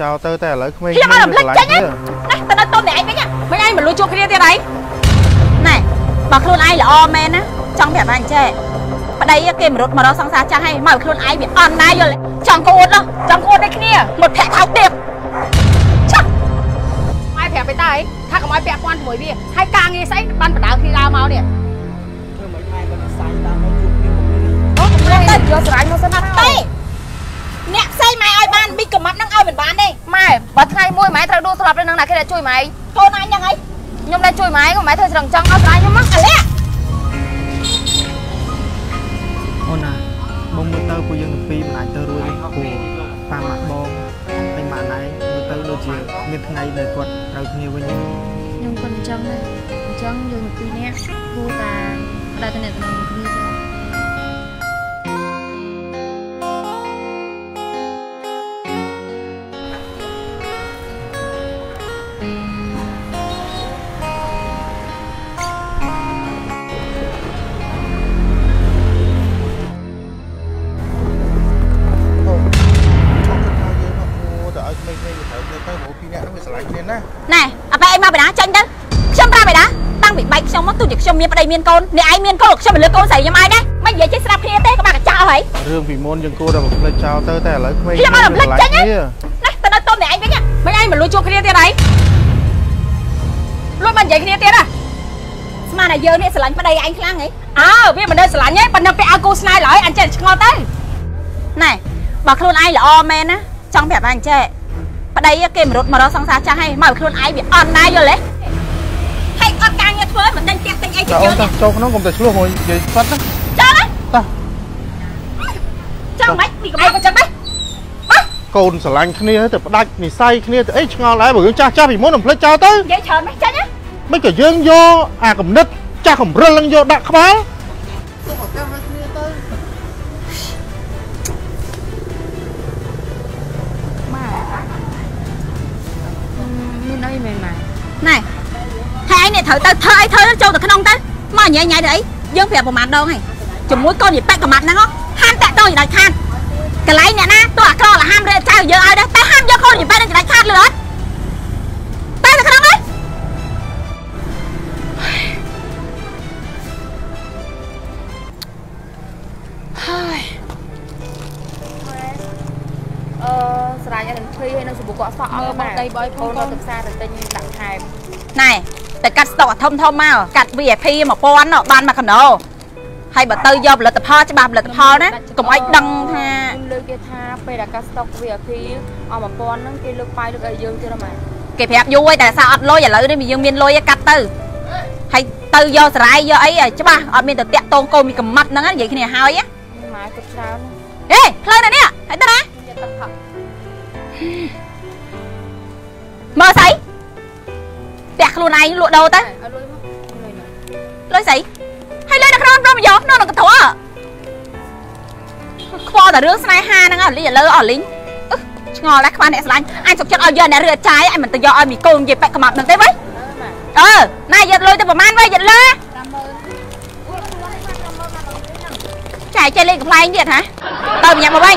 ចោលទៅតែឥឡូវក្មេងៗខ្ញុំអត់រំលឹកចេញគ្នាណាទៅនៅតុនតែឯងវិញណាមិនឯងមិនលួចជួបគ្នាទៀតអីណែបើខ្លួនឯងល្អមែនណាចង់ប្រាប់អញចេះប្តីគេមរុតមករកសង្សារចាស់ហើយមកឲ្យខ្លួនឯងវាអន់ដែរយល់ទេចង់កូននោះចង់កូនដូចគ្នាមកធាក់ថោកទៀតចាក់ម៉ែប្រាប់ទៅតើអីថាកុំឲ្យពាក់ព័ន្ធជាមួយវាហើយការងារស្អីបានបដៅគ្នាដើរមកនេះធ្វើមិនម៉ែមិនសាញ់តាមមកជួបគ្នាមកនេះអូកុំលេងទៅយកស្រ័ញមកសិនណាទេ អ្នកផ្សេងម៉ែឲ្យបានប៊ីកំម៉ាត់ហ្នឹងឲ្យមិនបានទេម៉ែបើថ្ងៃមួយម៉ែត្រូវដួលស្លាប់ទៅនឹងណាគេដែលជួយម៉ែកូនអញយ៉ាងហីខ្ញុំដែលជួយម៉ែក៏ម៉ែធ្វើស្រឹងចង់ឲ្យស្រាយខ្ញុំមកអាលាអូនណាបងមើលទៅពួកយើងទាំងពីរមិនអាចទៅរួចទេព្រោះប៉ាម៉ាក់បងហើយម៉ាក់ណៃមើលទៅដូចជាមានថ្ងៃដែលគាត់ត្រូវគ្នាវិញហ្នឹងខ្ញុំក៏អញ្ចឹងដែរអញ្ចឹងយើងពីរនាក់គួរតែដែលតំណែងគ្នា មានប្តីមានកូនអ្នកឯងមានកូនខ្ញុំមិនលើកកូនស្រីខ្ញុំឲ្យដែរមិននិយាយចេះស្ដាប់គ្នាទេក៏បាក់កញ្ចក់ហើយរឿងពីមុនយើងគួរតែបំភ្លេចចោលទៅតែឥឡូវក្មេងៗខ្ញុំអត់រំលឹកចេញណាគ្នាណាទៅនៅតុនអ្នកឯងវិញណាមិនឯងមិនលួចជួបគ្នាទៀតអីលួចមិននិយាយគ្នាទៀតហ៎ស្មានតែយើងនេះស្រឡាញ់ប្តីឯងខ្លាំងហីអើវាមិននៅស្រឡាញ់ទេប៉ុន្តែពេលឲ្យគូស្នេហ៍ឡើយអញចេះតែឆ្ងល់ទៅណែបើខ្លួនឯងល្អមែនណាចង់ប្រាប់អញចេះប្តីគេមរុតមករកសង្សារចាស់ហើយមកឲ្យខ្លួនឯងវាអន់ដែរយល់ទេហើយអត់ការងារ ធ្វើមិនដឹងផ្ទះទិញអីតើទៅអូយើនងទៅចូលក្នុងកុំតែឆ្លោះមួយនិយាយស្វិតណាចូលណាតោះចូលមិនពីកំឯងក៏ចឹងដែរកូនស្រឡាញ់គ្នាទៅផ្ដាច់និស័យគ្នាទៅអីឆ្ងល់ដែរបើរឿងចាស់ចាស់ពីមុនបំភ្លេចចោលទៅនិយាយច្រើនមិនចាញ់ណាមិនក៏យើងយកអាកំណត់ចាស់កំរិលនឹងយកដាក់ក្បាលមានអីមែនម៉ែណែហើយឯងនេះ ត្រូវទៅធ្វើអីធ្វើទៅចូលទៅក្នុងទៅមកញ៉ៃញ៉ៃទៅអីយើងប្រាប់ប្រហែលដងហើយជាមួយកូននិយាយប៉ែកកំមាត់ហ្នឹងហ៎ហាមតាក់តងយ៉ាងដាច់ខាតកន្លែងអ្នកណាទោះអាក្រក់លហាមរើចៅយើងឲ្យដែរតែហាមយកកូននិយាយប៉ែកនឹងយ៉ាងដាច់ខាតលឺអត់ទៅទៅក្នុងទៅហើយអឺស្រាយនឹងភីហើយនឹងសម្បុកកក់សក់អត់ម៉ែដីបយផងទៅផ្សារទៅទិញដាក់ថែមណែទៅកាត់ ស្តុកអាធំធំមកកាត់ VIP 1000បានមកកណ្ដោហើយបើទៅយកផលិតផលច្បាស់ផលិតផលណាកុំឲ្យដឹងថាខ្ញុំលើកគេថាពេលដែលកាស្តុក VIP អស់1000ហ្នឹងគេលើកបាយលើកឲ្យយើងទៀតម៉ែគេប្រាប់យូរហើយតែសារអត់លុយឥឡូវនេះយើងមានលុយឯងកាត់ទៅហើយទៅយកសរាយយកអីឲ្យច្បាស់អត់មានទៅតាក់តងកូនមានកំម៉ាត់ហ្នឹងណានិយាយគ្នាហើយណាម៉ែគិតច្រើនហេផ្លូវណានេះហើយទៅណាចិត្តទឹកផឹកមើលស្អីតាក់ ខ្លួនឯងលក់ដូរទៅឲ្យលុយមកលុយមកលុយស្អីហើយលុយនៅក្នុងព្រមយកក្នុងនឹងកន្ត្រខ្វល់តែរឿងស្នេហាហ្នឹងអស់លីឥឡូវអស់លីងអឺឆ្ងល់ដែរខ្វះអ្នកស្លាញ់អញសុកចិត្តឲ្យយកអ្នករឿចាយអញមិនទៅយកឲ្យមីកូននិយាយប៉ែកកំម៉ាត់ហ្នឹងទេវ៉ៃអឺម៉ែអឺណាយកលុយទៅប្រហែលវ៉ៃយកលើចាយចេះលេងកំ pl ែងទៀតហ៎ទៅញ៉ាំមកវិញ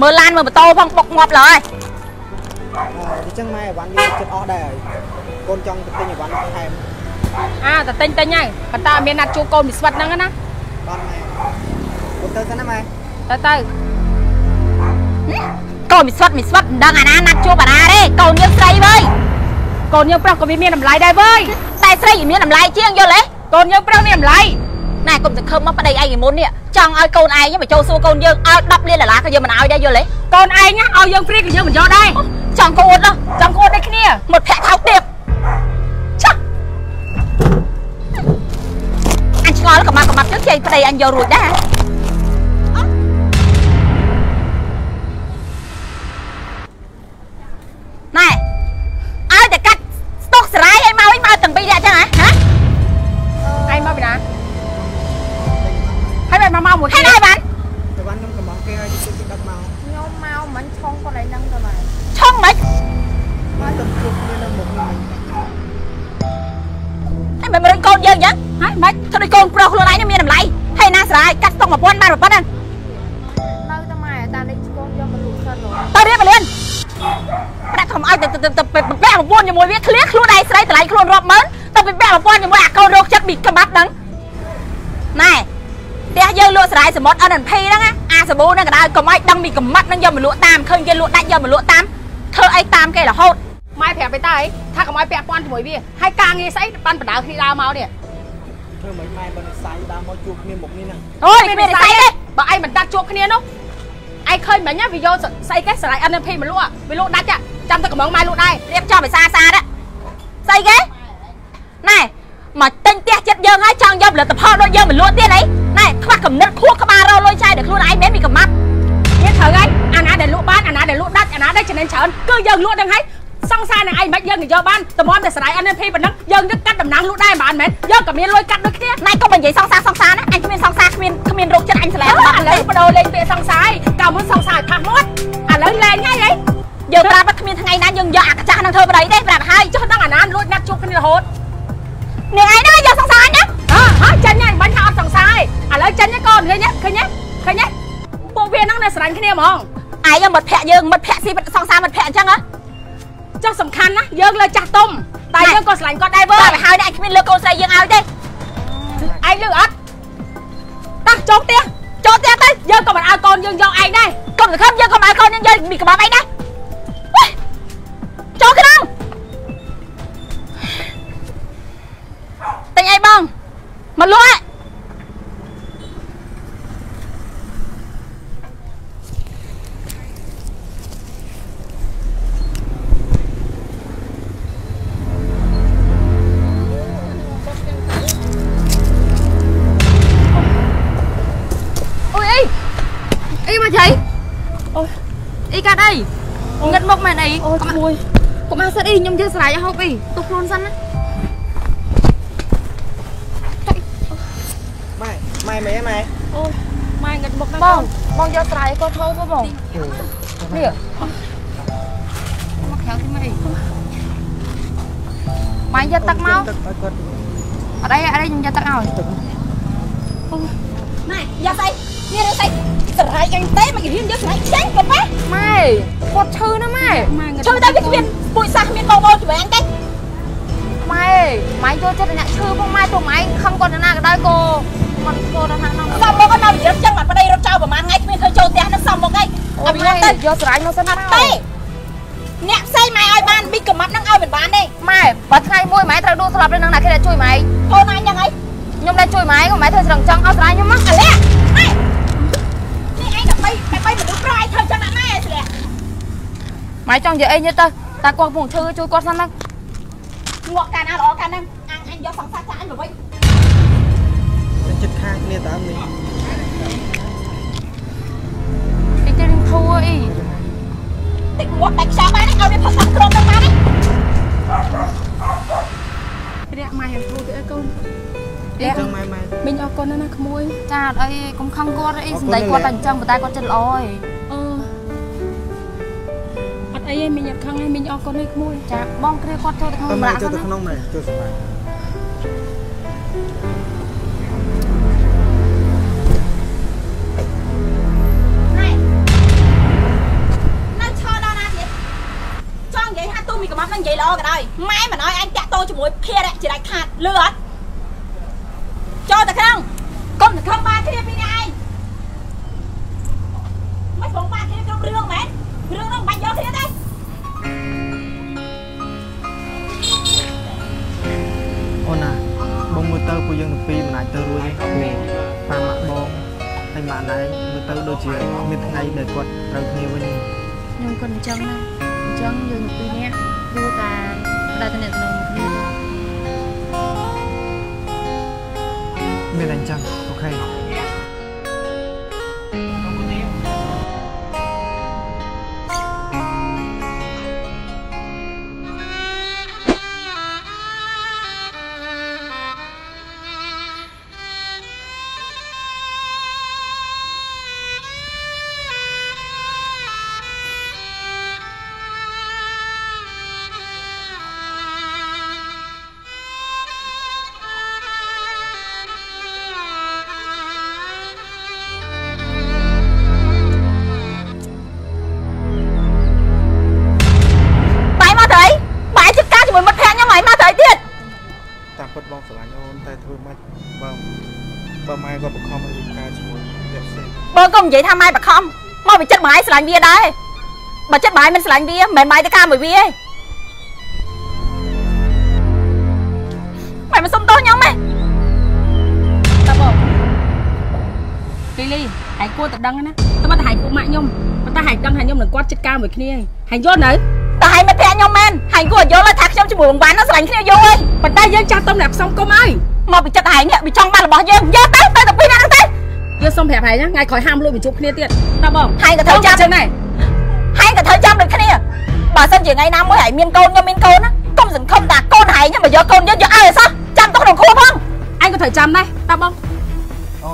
មើលឡានមើលម៉ូតូផងបុកងាប់ឡើយ អញ្ចឹងម៉ែអីវ៉ាន់យើងចិត្តអស់ដែរហើយកូនចង់ទៅទិញអីវ៉ាន់ថែមអាតែទិញទិញហើយប៉ុន្តែអត់មានណាត់ជួកូនពីស្វិតហ្នឹងណាបានម៉ែកូនទៅសិនណាម៉ែទៅទៅកូនមីស្វិតមីស្វិតមិនដឹងអាណាណាត់ជួបអាណាទេកូនយើងស្រីវើយកូនយើងប្រុសក៏វាមានតម្លៃដែរវើយតែស្រីវាមានតម្លៃជាងយល់ទេកូនយើងប្រុសមានតម្លៃណែកុំសង្ឃឹមមកប្តីឯងពីមុននេះចង់ឲ្យកូនឯងមកចូលសួរកូនយើងឲ្យ10លានដុល្លារក៏យើងមិនឲ្យដែរយល់ទេកូនឯងឲ្យយើងព្រីក៏យើងមិនយកដែរ ចង់កូននោះចង់កូនដូចគ្នាមកប្រាក់ថោកទៀតចាអញឆ្ងល់កំម៉ាត់កំម៉ាត់ទៅជ័យប្តីអញយករួចដែរ ហើយណាស្រ័យកាត់ស្តុក1000បានប៉ុណ្ណឹងនៅតែម៉ែតានេះកូនយកមកលក់សិនហ៎ឲ្យទៅទៅទៅពាក់ប្រពន្ធជាមួយវាឃ្លៀខ្លួនឯងស្រីតម្លៃខ្លួនរាប់ម៉ឺនទៅពាក់ប្រពន្ធជាមួយអាកូនរោគចិត្តមីក្បាត់ហ្នឹងណែផ្ទះយើងលក់ស្រ័យសមុទ្រ NNP ហ្នឹងណាអាសាប៊ូហ្នឹងក៏ដោយកុំឲ្យដឹងមីក្បាត់ហ្នឹងយកមកលក់តាមឃើញគេលក់ដាច់យកមកលក់តាមធ្វើអីតាមគេរហូតម៉ែប្រាប់ទៅតើអីថាកុំឲ្យពាក់ព័ន្ធជាមួយវាហើយការងារស្អីបានបដៅគ្នាដើរមកនេះធ្វើមិនម៉ែបើនិស័យដើមមកជួបគ្នាមុខនេះហ្នឹងអូយមាននិស័យទេបើឯងមិនដាច់ជួបគ្នានោះ ឯងឃើញមិញណាវាយកស្អីគេស្រ័យ NP មកលក់វាលក់ដាច់ចាំតែកំងម៉ែលក់ដែររៀបចំឲ្យស្អាតស្អាតស្អីគេណែមកទិញផ្ទះចិត្តយើងហើយចង់យកផលិតផលដូចយើងមកលក់ទៀតអីណែខ្វះកំណត់ខួរក្បាលរលុយចាយដល់ខ្លួនឯងមិនមានកំមាត់មានត្រូវហើយអាណាដែលលក់បានអាណាដែលលក់ដាច់អាណាដែលចំណេញច្រើនគឺយើងលក់ហ្នឹងហើយ សង្សារនឹងឯងមិនយើងក៏យកបានតម្រាំតែស្រ័យ NP ប៉ុណ្ណឹងយើងនឹងកាត់តំណែងលក់ដែរមិនបានមែនយើងក៏មានលុយកាត់ដូចគ្នាណែកុំនិយាយសង្សារសង្សារណាអញគ្មានសង្សារគ្មានគ្មានរោគចិត្តអញស្លាឥប់បាត់ឡូឥវបដូរលេងពាក្យសង្សារហើយកាលមុនសង្សារឲ្យផាស់មាត់ឥឡូវលែងហើយហីយើងប្រាប់ថាគ្មានថ្ងៃណាយើងយកអាកាចាស់នឹងធ្វើប្តីទេប្រាប់ហើយចុះដឹងអាណាលួចណាត់ជួបគ្នារហូតនាងឯងហ្នឹងយកសង្សារអញណាអើហើយចាញ់ហើយបាញ់ថាអត់សង្សារហើយឥឡូវចាញ់ហើយកូនឃើញទេឃើញទេឃើញទេពួកវាហ្នឹងនៅស្រឡាញ់គ្នាហ្មងឯងមិត្តភក្តិយើងមិត្តភក្តិស៊ីសង្សារមិត្តភក្តិអញ្ចឹងហ៎ ចុះសំខាន់ណាយើងលើចាស់ទុំតែយើងក៏ស្រឡាញ់គាត់ដែរវើប្រាប់ឲ្យហើយនេះអញគ្មានលើកូនស្រីយើងឲ្យទេឯងលឺអត់តោះចូលផ្ទះចូលផ្ទះទៅយើងក៏មិនឲ្យកូនយើងយកឯងដែរកុំសង្ឃឹមយើងកុំឲ្យកូនយើងយកមីក្បាលអីណាចូល អីកាត់អីងឹតមុខមែនអីអូយក្មួយកុំមកសិតអីខ្ញុំយកស្រ័យឲ្យហូបអីទុកខ្លួនសិនណាម៉ែម៉ែមែនម៉ែអូយម៉ែងឹតមុខណាបងបងយកស្រ័យឲ្យគាត់ហូបបងនេះមកខាងទីមកអីម៉ែយកទឹកមកទឹកឲ្យគាត់អត់អីអត់អីខ្ញុំយកទឹកឲ្យម៉ែយកស្អីមានរឿងស្អី ស្រ័យអញទេមករៀនយកស្រ័យចេញកុំម៉ែម៉ែគាត់ឈឺណាម៉ែម៉ែងឹតជួយទៅវាគ្មានពួយសាសគ្មានបងបងជួយអញទេម៉ែម៉ែចូលចិត្តអ្នកឈឺផងម៉ែទោះម៉ែខំគាត់ណាក៏ដោយក៏មិនធ្វើដល់ណាស់ហ្នឹងសំមកឲ្យមកវិរឹកចឹងមកប្តីរត់ចោលប្រហែលថ្ងៃគ្មានឃើញចូលផ្ទះនឹងសំមកអីអូឲ្យវាម៉ែទៅយកស្រ័យមកសិនអមកត់ទេអ្នកផ្សេងម៉ែឲ្យបានប៊ីកំម៉ាត់នឹងឲ្យមិនបានទេម៉ែបើថ្ងៃមួយម៉ែត្រូវដួលស្លាប់ទៅនឹងអ្នកគេដែលជួយម៉ែអូនអញយ៉ាងអីខ្ញុំដែលជួយម៉ែក៏ម៉ែធ្វើស្រឹងចង់ឲ្យស្រ័យខ្ញុំមកអាលាម៉ែនេះឯងដើម្បីដើម្បីមនុស្សប្រឲ្យធ្វើចឹងណាម៉ែស្លា ម៉ែចង់និយាយអីទៀតទៅតាគាត់កំពុងឈឺជួយគាត់សិនណាងក់កាលណាល្អកាលហ្នឹងអញអញយកសង្សារចាអញមកវិញតែចិត្តខាងគ្នាតើនេះអីទៅនឹងធូរអីតិចងក់តែខ្យល់បានឲ្យវាផឹកតាមក្រុមទៅបានទេរាក់ម៉ែយ៉ាងធូរទៅអើកូនអញ្ចឹងម៉ែម៉ែមីងអរគុណណាស់ណាក្មួយចាអត់អីកុំខឹងគាត់អីសំដីគាត់តែអញ្ចឹងប៉ុន្តែគាត់ចិត្តល្អឯង មីងអត់ខឹងទេមីងអរគុណឯងក្មួយចាបងគ្រាគាត់ចូលទៅក្នុងទៅម្ម៉ែនាក់ចូលសិនទៅណាក្នុងម៉ែចូលសុបាយណែនៅឈរដល់ណាទៀតចង់និយាយថាទូមីកំម៉ាត់នឹងនិយាយល្អក៏ដោយម៉ែមិនឲ្យអញតាក់ទងជាមួយភារៈជាដាច់ខាតលឺអត់ចូលទៅក្នុងកុំទៅខំបានគ្នាពីនេះឯងមិនបងបានគ្នាគ្រប់រឿងមែនរឿងហ្នឹងបាច់យកគ្នាទេ អូនណាបងមើលទៅពួកយើងទាំងពីរមិនអាចទៅរួចទេព្រោះតាមម៉ាក់បងហើយម៉ាក់ណៃមើលទៅដូចជាមានថ្ងៃដែលគាត់ត្រូវគ្នាវិញខ្ញុំគាត់អញ្ចឹងណាអញ្ចឹងយើងពីរនាក់គួរតែផ្ដល់តំណែងគ្នាមានតែអញ្ចឹងអូខេ ម៉ែគាត់បង្ខំឲ្យរៀបការជាមួយអ្នកផ្សេងបើកុំនិយាយថាម៉ែបខំមកពីចិត្តម៉ែស្រឡាញ់វាដែរបើចិត្តម៉ែមិនស្រឡាញ់វាមិនមែនម៉ែទៅការមួយវាទេម៉ែមិនសុំទោសខ្ញុំទេតើបងលីលីហើយគួរតែដឹងណាតែមកតែហើយពួកម៉ាក់ខ្ញុំប៉ុន្តែហើយដឹងថាខ្ញុំនឹងគាត់ចិត្តការមួយគ្នាហើយយល់នៅតែហើយមិត្តភក្តិខ្ញុំមែនហើយគួរឲ្យយល់ថាខ្ញុំជាមួយបងបានស្រឡាញ់គ្នាយូរហើយប៉ុន្តែយើងចាស់ទុំអ្នកផ្សំគុំហើយ មកពីចិត្តហើយនេះវាចង់បានរបស់យើងយកទៅទៅទៅពីណាទៅយើងសុំប្រាប់ហើយណាថ្ងៃក្រោយហាមលួចបញ្ជួបគ្នាទៀតតើបងហើយក៏ត្រូវចាំចឹងដែរហើយក៏ត្រូវចាំដូចគ្នាបើសិនជាថ្ងៃណាមួយហើយមានកូនខ្ញុំមានកូនណាកុំសង្ឃឹមថាកូនហើយខ្ញុំមកយកកូនយើងយកឲ្យឲ្យសោះចាំទុកក្នុងខួរផងអញក៏ត្រូវចាំដែរតើបងអូ